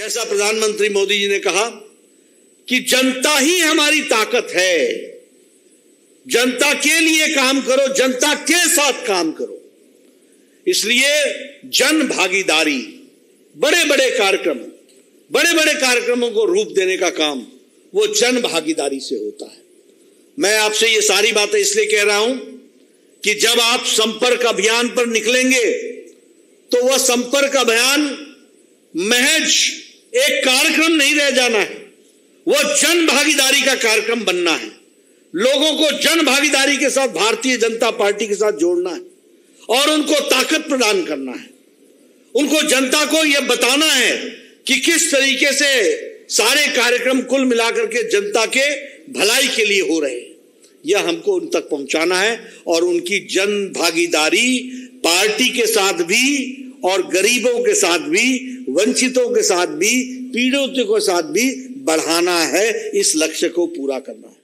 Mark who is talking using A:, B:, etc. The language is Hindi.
A: जैसा प्रधानमंत्री मोदी जी ने कहा कि जनता ही हमारी ताकत है। जनता के लिए काम करो, जनता के साथ काम करो। इसलिए जन भागीदारी बड़े बड़े कार्यक्रम बड़े बड़े कार्यक्रमों को रूप देने का काम वो जन भागीदारी से होता है। मैं आपसे ये सारी बातें इसलिए कह रहा हूँ कि जब आप संपर्क अभियान पर निकलेंगे तो वह संपर्क अभियान महज एक कार्यक्रम नहीं रह जाना है। वह जन भागीदारी का कार्यक्रम बनना है। लोगों को जन भागीदारी के साथ भारतीय जनता पार्टी के साथ जोड़ना है और उनको ताकत प्रदान करना है। उनको जनता को यह बताना है कि किस तरीके से सारे कार्यक्रम कुल मिलाकर के जनता के भलाई के लिए हो रहे हैं। यह हमको उन तक पहुंचाना है और उनकी जन भागीदारी पार्टी के साथ भी और गरीबों के साथ भी, वंचितों के साथ भी, पीड़ितों के साथ भी बढ़ाना है, इस लक्ष्य को पूरा करना है।